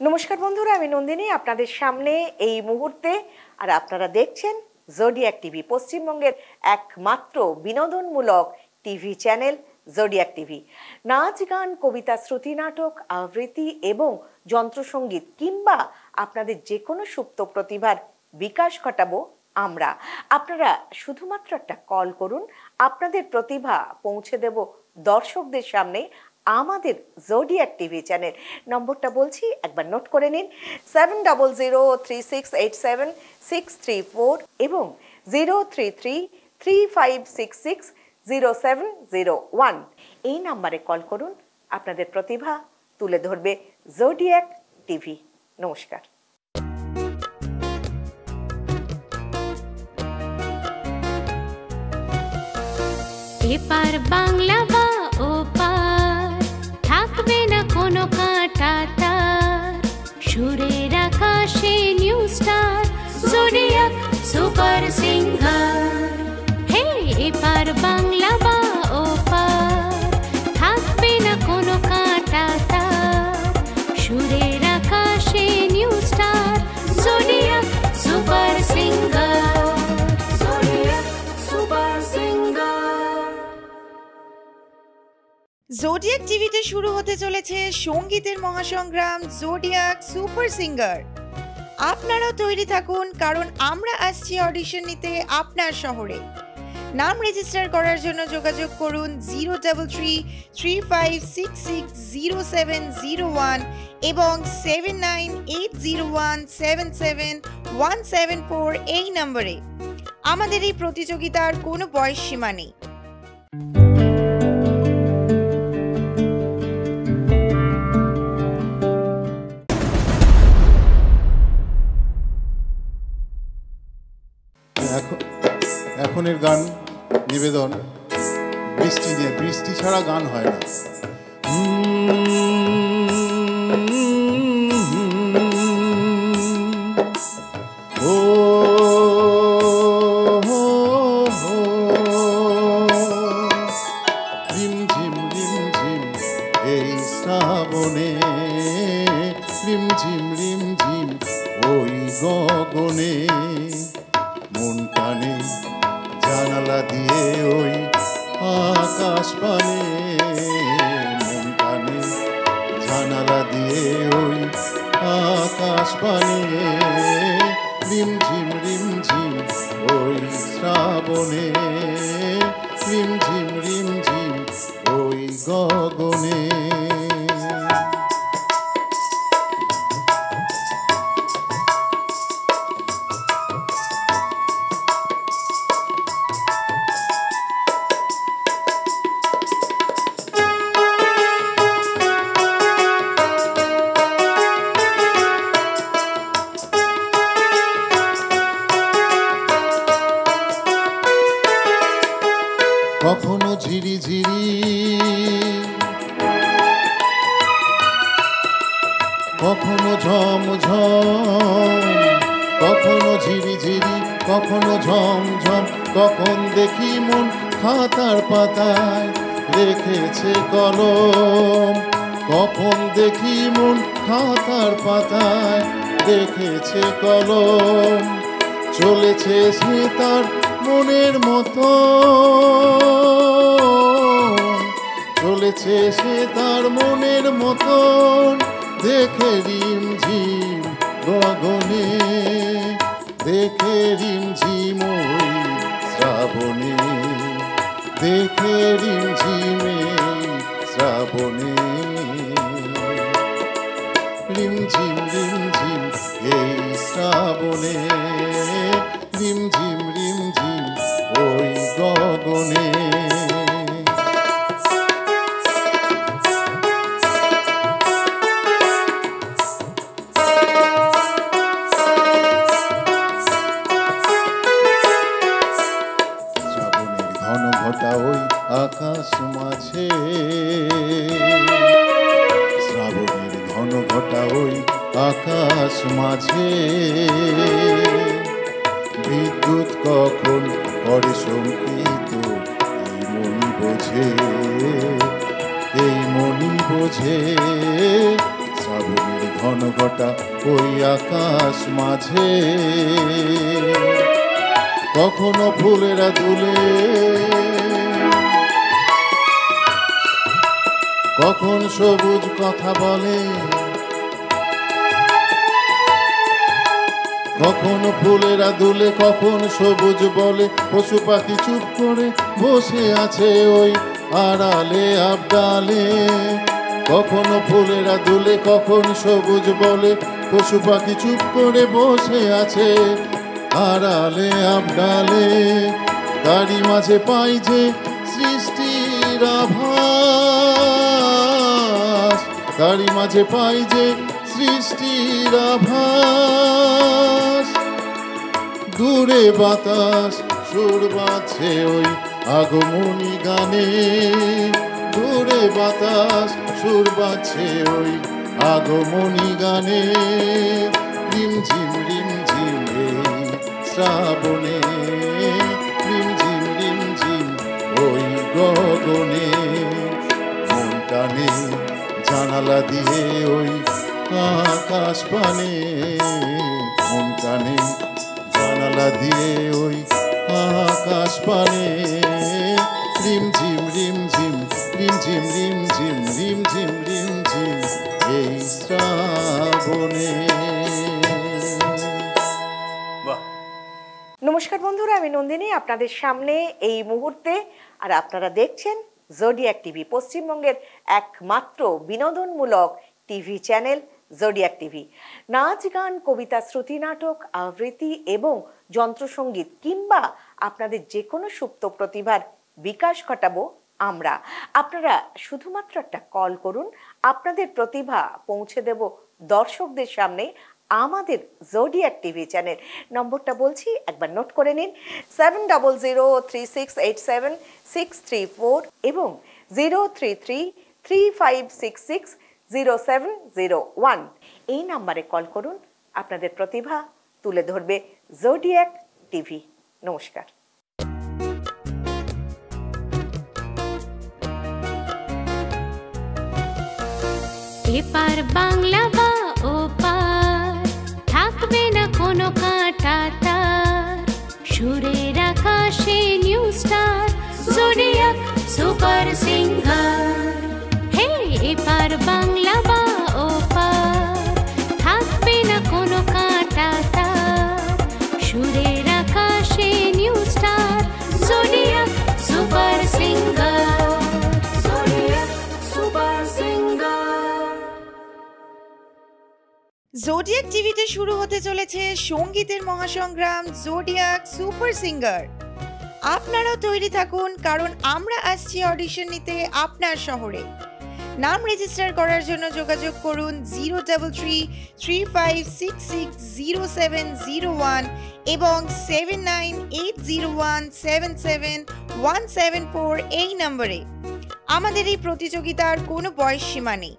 নমস্কার বন্ধুরা, আমি নন্দিনী আপনাদের সামনে এই মুহূর্তে, আর আপনারা দেখছেন জোডিয়াক টিভি পশ্চিমবঙ্গের একমাত্র বিনোদনমূলক টিভি চ্যানেল জোডিয়াক টিভি নাচ, গান, কবিতা, শ্রুতি নাটক, আবৃত্তি এবং যন্ত্রসঙ্গীত, কিংবা আপনাদের যে কোনো সুপ্ত প্রতিভার বিকাশ ঘটাবো আমরা। আপনারা শুধুমাত্র একটা কল করুন, আপনাদের প্রতিভা পৌঁছে দেব দর্শকদের সামনে আমাদের জোডিয়াক টিভি চ্যানেল নম্বরটা বলছি, একবার নোট করে নিন। Seven double zero three six eight seven six three four এবং zero three three three five six six zero seven zero one এই নাম্বারে কল করুন, আপনাদের প্রতিভা তুলে ধরবে জোডিয়াক টিভি নমস্কার। এপার বাংলা সুপার সিঙ্গার হে, এপার বাংলা বা ওপার, থাকবে না কোনো কাঁটা তার। সুরের আকাশে new star singer super singer zodiac টিভিতে শুরু হতে চলেছে সঙ্গীতের মহাসংগ্রাম জোডিয়াক সুপার সিঙ্গার। আপনারাও তৈরি থাকুন, কারণ আমরা আসছি অডিশন নিতে আপনার শহরে। নাম রেজিস্টার করার জন্য যোগাযোগ করুন zero double three three five six six zero seven zero one এবং seven nine eight zero one seven seven one seven four এই নম্বরে। আমাদের এই প্রতিযোগিতার কোনো বয়স সীমা নেই। এখনের গান নিবেদন। বৃষ্টি নিয়ে, বৃষ্টি ছাড়া গান হয় না। শ্রাবণে। রিম ঝিম রিম ঝিম মন টানে জানালা দিয়ে ওই আকাশ পানে মন টানে জানালা দিয়ে ওই আকাশ পানে রিম ঝিম রিম ঝিম ওই শ্রাবণে রিম ঝিম কখনো ঝিরি ঝিরি কখনো ঝম ঝম কখন দেখি মন খাতার পাতায় রেখেছে কলম। কখন দেখি মন খাতার পাতায় দেখেছে কলম। চলেছে সে তার মনের মতো। চলেছে সে তার মনের মতন দেখে রিম ঝিম গগনে দেখে রিম ঝিম ওই শ্রাবণে দেখে রিমঝিমে শ্রাবণে। রিমঝিম রিম ঘন ওই আকাশ মাঝে। শ্রাবণের ঘন ঘটা ওই আকাশ মাঝে। বিদ্যুৎ কখন করে সংকিত এই মনি বোঝে, এই মনি বোঝে। শ্রাবণের ঘন ঘটা ওই আকাশ মাঝে। কখনো ফুলেরা দুলে কখন সবুজ কথা বলে, কখন ফুলেরা দুলে, কখন সবুজ বলে, পশু পাখি চুপ করে বসে আছে ওই আড়ালে, আবডালে। কখনো ফুলেরা দুলে, কখন সবুজ বলে, পশু পাখি চুপ করে বসে আছে আড়ালে, আবডালে। তারই মাঝে পাই যে সৃষ্টির আভাস তারই মাঝে পাই যে সৃষ্টির আভাস। দূরে বাতাস, সুর বাজছে ওই আগমনী গানে। দূরে বাতাস, সুর বাজছে ওই আগমনী গানে। রিমঝিম রিমঝিম এই শ্রাবণে। রিমঝিম রিমঝিম ওই গগনে। মন টানে জানালা দিয়ে ওই আকাশ পানে মন টানে জানালা দিয়ে ওই আকাশ পানে। রিম ঝিম রিম ঝিম রিম ঝিম রিম ঝিম রিম ঝিম রিম ঝিম এই শ্রাবণে। বাহ। নমস্কার বন্ধুরা আমি নন্দিনী আপনাদের সামনে এই মুহূর্তে আর আপনারা দেখছেন জোডিয়াক টিভি পশ্চিমবঙ্গের একমাত্র বিনোদনমূলক টিভি চ্যানেল জোডিয়াক টিভি নাচ, গান, কবিতা, শ্রুতি নাটক, আবৃত্তি এবং যন্ত্রসঙ্গীত কিংবা আপনাদের যে কোনো সুপ্ত প্রতিভার বিকাশ ঘটাবো আমরা। আপনারা শুধুমাত্র একটা কল করুন, আপনাদের প্রতিভা পৌঁছে দেব দর্শকদের সামনে। আমাদের জোডিয়াক টিভি চ্যানেল নম্বরটা বলছি, একবার নোট করে নিন seven double zero three six eight seven six three four এবং zero three three three five six six zero seven zero one এই নাম্বারে কল করুন, আপনাদের প্রতিভা তুলে ধরবে জোডিয়াক টিভি নমস্কার। এপার Bangla new star zodiac super singer. हे एपार बांग्ला। জোডিয়াক টিভিতে শুরু হতে চলেছে সঙ্গীতের মহাসংগ্রাম জোডিয়াক সুপার সিঙ্গার আপনারাও তৈরি থাকুন, কারণ আমরা আসছি অডিশন নিতে আপনার শহরে। নাম রেজিস্টার করার জন্য যোগাযোগ করুন zero double three three five, six six, zero seven, zero one এবং seven nine, eight zero one, seven seven, one seven four এই নম্বরে। আমাদের এই প্রতিযোগিতার কোনো বয়স সীমা নেই।